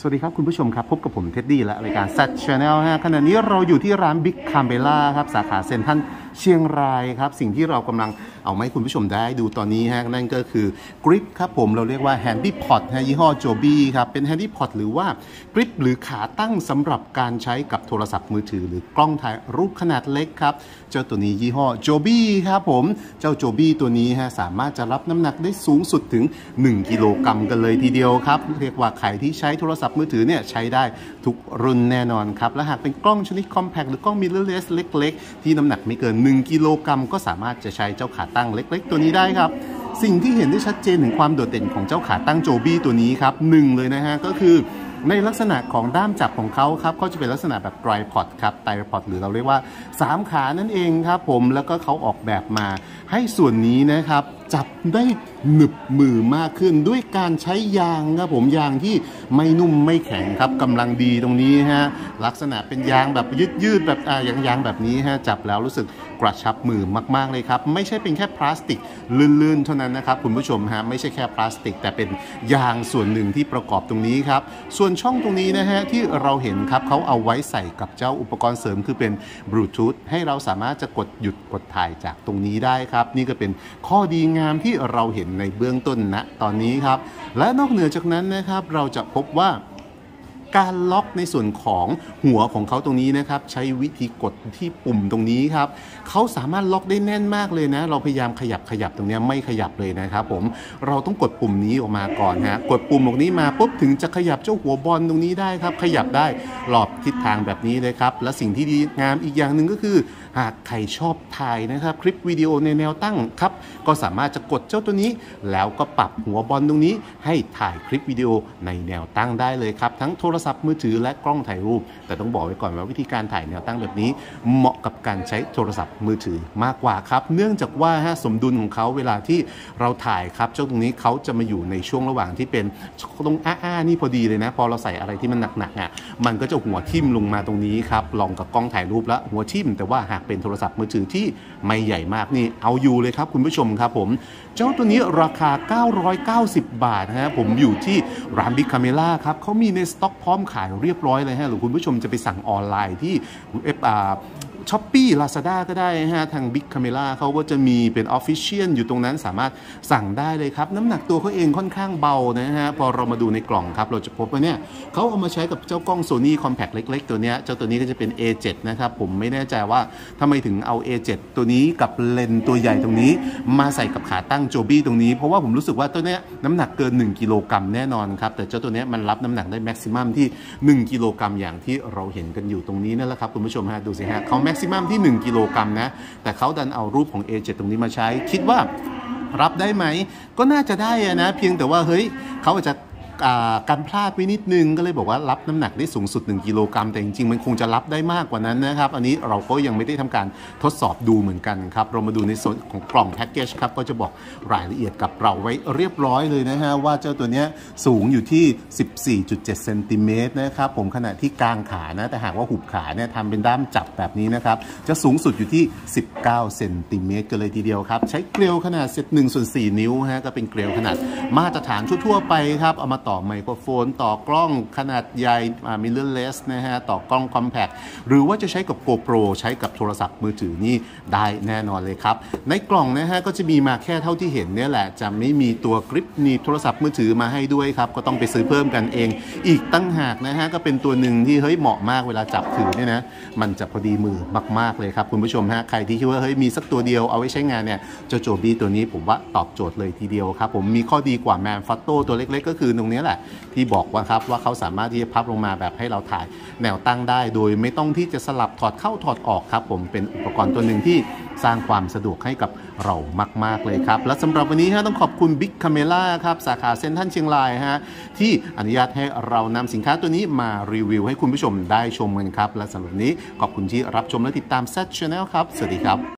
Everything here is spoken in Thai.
สวัสดีครับ คุณผู้ชมครับ พบกับผมเท็ดดี้และรายการ s ซ t Channel ฮะขณะนี้เราอยู่ที่ร้าน Big c a m b e l l a ครับ สาขาเซ็นทรัล เชียงรายครับ สิ่งที่เรากำลังเอามาให้คุณผู้ชมได้ดูตอนนี้ฮะนั่นก็คือกริปครับผมเราเรียกว่า Handy Pot ฮะยี่ห้อ Joby ครับ เป็น Handy Pot หรือว่ากริปหรือขาตั้งสำหรับการใช้กับโทรศัพท์มือถือ หรือกล้องถ่ายรูปขนาดเล็กครับ เจ้าตัวนี้ยี่ห้อ Joby ครับผมเจ้า Joby ตัวนี้ฮะสามารถจะรับน้ำหนักได้สูงสุดถึง 1 กิโลกรัมกันเลยทีเดียวครับเรียกว่าใครที่ใช้โทรศัพท์มือถือเนี่ยใช้ได้ทุกรุ่นแน่นอนครับและหากเป็นกล้องชนิด compact หรือกล้อง mirrorless เล็ก ๆ ที่น้ำหนักไม่เกิน1 กิโลกรัมก็สามารถจะใช้เจ้าขาตั้งเล็ก ๆ ตัวนี้ได้ครับ สิ่งที่เห็นได้ชัดเจนถึงความโดดเด่นของเจ้าขาตั้งโจบี้ตัวนี้ครับหนึ่งเลยนะฮะก็คือในลักษณะของด้ามจับของเขาครับก็จะเป็นลักษณะแบบไตรพอดครับไตรพอดหรือเราเรียกว่า 3 ขานั่นเองครับผมแล้วก็เขาออกแบบมา ให้ส่วนนี้นะครับจับได้หนึบมือมากขึ้นด้วยการใช้ยางครับผมยางที่ไม่นุ่มไม่แข็งครับกำลังดีตรงนี้ฮะลักษณะเป็นยางแบบยืดๆแบบอ่ายางยางแบบนี้ฮะจับแล้วรู้สึก กระชับมือมาก ๆ เลยครับ ไม่ใช่เป็นแค่พลาสติกลื่นๆ เท่านั้นนะครับคุณผู้ชมฮะไม่ใช่แค่พลาสติก แต่เป็นยางส่วนหนึ่งที่ประกอบตรงนี้ครับ ส่วนช่องตรงนี้นะฮะที่เราเห็นครับเขาเอาไว้ใส่กับเจ้าอุปกรณ์เสริมคือเป็นบลูทูธให้เราสามารถจะกดหยุดกดถ่ายจากตรงนี้ได้ครับ นี่ก็เป็นข้อดีงามที่เราเห็นในเบื้องต้นณตอนนี้ครับ และนอกเหนือจากนั้นนะครับเราจะพบว่า การล็อกในส่วนของหัวของเขาตรงนี้นะครับ ใช้วิธีกดที่ปุ่มตรงนี้ครับเขาสามารถล็อกได้แน่นมากเลยนะ เราพยายามขยับขยับตรงนี้ไม่ขยับเลยนะครับผมเราต้องกดปุ่มนี้ออกมาก่อนฮะกดปุ่มตรงนี้มาปุ๊บถึงจะขยับเจ้าหัวบอลตรงนี้ได้ครับ ขยับได้หลอบทิศทางแบบนี้เลยครับและสิ่งที่ดีงามอีกอย่างหนึ่งก็คือ หากใครชอบถ่ายนะครับ คลิปวิดีโอในแนวตั้งครับ ก็สามารถจะกดเจ้าตัวนี้ แล้วก็ปรับหัวบอลตรงนี้ ให้ถ่ายคลิปวิดีโอในแนวตั้งได้เลยครับ ทั้งโทรศัพท์มือถือและกล้องถ่ายรูป แต่ต้องบอกไว้ก่อนว่าวิธีการถ่ายแนวตั้งแบบนี้ เหมาะกับการใช้โทรศัพท์มือถือมากกว่าครับ เนื่องจากว่าฮะสมดุลของเขาเวลาที่เราถ่ายครับเจ้าตรงนี้เขาจะมาอยู่ในช่วงระหว่างที่เป็นตรงอ้าๆนี่พอดีเลยนะ พอเราใส่อะไรที่มันหนักๆอะมันก็จะหัวทิ่มลงมาตรงนี้ครับลองกับกล้องถ่ายรูปแล้วหัวทิ่มแต่ว่าหากเป็นโทรศัพท์มือถือที่ไม่ใหญ่มากนี่เอาอยู่เลยครับคุณผู้ชมครับผม เจ้าตัวนี้ราคา 990 บาทนะฮะผมอยู่ที่ร้าน Big Camera ครับเขามีในสต็อกพร้อมขายเรียบร้อยเลยฮะหรือคุณผู้ชมจะไปสั่งออนไลน์ที่เอฟอา Shopee Lazada ก็ได้ฮะทาง Big Camera เขาก็จะมีเป็น official อยู่ตรงนั้นสามารถสั่งได้เลยครับ น้ำหนักตัวเขาเองค่อนข้างเบานะฮะ พอเรามาดูในกล่องครับ เราจะพบว่าเนี่ยเขาเอามาใช้กับเจ้ากล้อง Sony Compact เล็ก ๆ ตัวเนี้ยเจ้าตัวนี้ก็จะเป็น A7 นะครับ ผมไม่แน่ใจว่าทำไมถึงเอา A7 ตัวนี้กับเลนตัวใหญ่ตรงนี้ มาใส่กับขาตั้งโจบี้ตรงนี้เพราะว่าผมรู้สึกว่าตัวเนี้ยน้ำหนักเกิน 1กิโลกรัมแน่นอนครับแต่เจ้าตัวเนี้ยมันรับน้ำหนักได้แม็กซิมัมที่ 1กิโลกรัมอย่างที่เราเห็นกันอยู่ตรงนี้นั่นแหละครับคุณผู้ชมฮะดูสิฮะเขาแม็กซิมัมที่ 1 กิโลกรัมนะ แต่เขาดันเอารูปของ A7 ตรงนี้มาใช้ คิดว่ารับได้ไหม ก็น่าจะได้นะ เพียงแต่ว่าเฮ้ยเขาอาจจะ การพลาดไปนิดนึงก็เลยบอกว่ารับน้ำหนักได้สูงสุด 1 กิโลกรัมแต่จริงๆ มันคงจะรับได้มากกว่านั้นนะครับ อันนี้เราก็ยังไม่ได้ทำการทดสอบดูเหมือนกันครับ เรามาดูในส่วนของกล่องแพ็กเกจครับ ก็จะบอกรายละเอียดกับเราไว้เรียบร้อยเลยนะฮะ ว่าเจ้าตัวนี้สูงอยู่ที่ 14.7เซนติเมตรนะครับผมขณะที่กลางขานะ แต่หากว่าหุบขาเนี่ยทำเป็นด้ามจับแบบนี้นะครับจะสูงสุดอยู่ที่ 19เซนติเมตรกันเลยทีเดียวครับใช้เกลียวขนาดเซต1ส่วน4นิ้วฮะก็เป็นเกลียวขนาดมาตรฐานทั่วๆไปครับเอามาต่อไมโครโฟน ต่อกล้องขนาดใหญ่มิลเลอร์เลสนะฮะ ต่อกล้องคอมแพคหรือว่าจะใช้กับ GoPro ใช้กับโทรศัพท์มือถือนี่ได้แน่นอนเลยครับ ในกล่องนะฮะก็จะมีมาแค่เท่าที่เห็นเนี่ยแหละ จะไม่มีตัวกริปหนีบโทรศัพท์มือถือมาให้ด้วยครับ ก็ต้องไปซื้อเพิ่มกันเอง อีกตั้งหากนะฮะก็เป็นตัวหนึ่งที่เฮ้ยเหมาะมากเวลาจับถือเนี่ยนะมันจะพอดีมือมาก ๆเลยครับคุณผู้ชมฮะใครที่คิดว่าเฮ้ยมีสักตัวเดียวเอาไว้ใช้งานเนี่ยเจ้าโจบีตัวนี้ผมว่าตอบโจทย์เลยทีเดียวครับผมมีข้อดีกว่าแมนฟัตโต้ตัวเล็ก ๆ ก็คือตรงนี้แหละ ที่บอกว่าครับว่าเขาสามารถที่จะพับลงมาแบบให้เราถ่ายแนวตั้งได้ โดยไม่ต้องที่จะสลับถอดเข้าถอดออกครับ ผมเป็นอุปกรณ์ตัวหนึ่งที่สร้างความสะดวกให้กับเรามาก ๆ เลยครับ และสำหรับวันนี้ฮะต้องขอบคุณ Big Camera ครับ สาขาเซ็นทรัลเชียงรายฮะที่อนุญาตให้เรานำสินค้าตัวนี้มารีวิวให้คุณผู้ชมได้ชมกันครับ และสำหรับนี้ขอบคุณที่รับชมและติดตาม Set Channel ครับ สวัสดีครับ